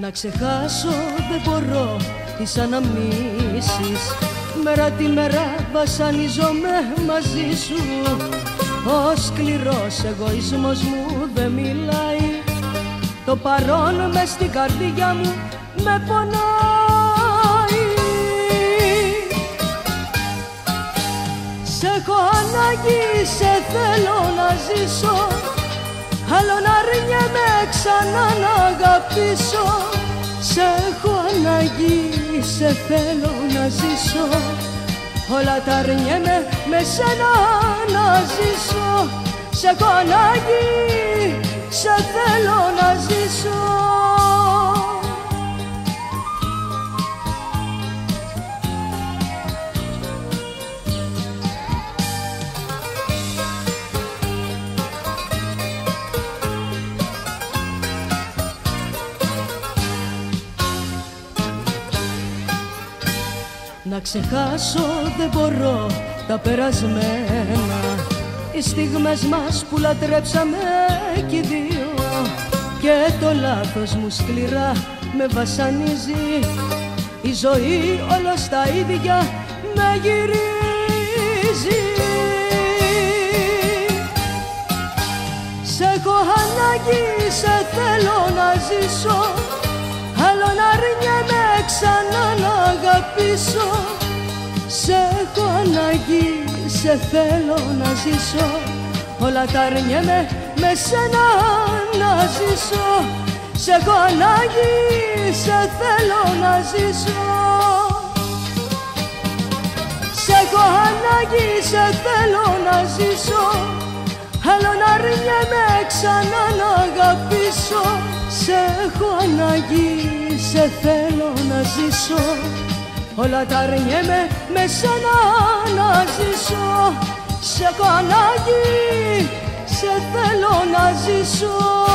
Να ξεχάσω δεν μπορώ τις αναμνήσεις. Μέρα τη μέρα βασανίζομαι μαζί σου. Ο σκληρός εγωισμός μου δεν μιλάει. Το παρόν μες στην καρδιά μου με πονάει. Σε έχω ανάγκη, σε θέλω να ζήσω. Άλλο να ρινιέμαι ξανά να αγαπήσω Σε έχω ανάγκη, σε θέλω να ζήσω. Όλα τα αρνιέμαι με σένα να ζήσω. Σε έχω ανάγκη, σε θέλω να ζήσω Να ξεχάσω δεν μπορώ τα περασμένα. Οι στιγμές μας που λατρέψαμε κι οι δύο. Και το λάθος μου σκληρά με βασανίζει. Η ζωή όλος στα ίδια με γυρίζει. Σε έχω ανάγκη, σε θέλω να ζήσω αγαπήσω Σε έχω ανάγκη, σε θέλω να ζήσω. Όλα τα αρνιέμαι με σένα να ζήσω. Σε έχω ανάγκη, σε θέλω να ζήσω. Σε έχω ανάγκη, σε θέλω να ζήσω. Άλλο να ρινιέμαι ξανά να αγαπήσω. Σε έχω ανάγκη, σε θέλω να ζήσω Όλα τα αρνιέμαι με σένα να ζήσω Σε έχω ανάγκη, σε θέλω να ζήσω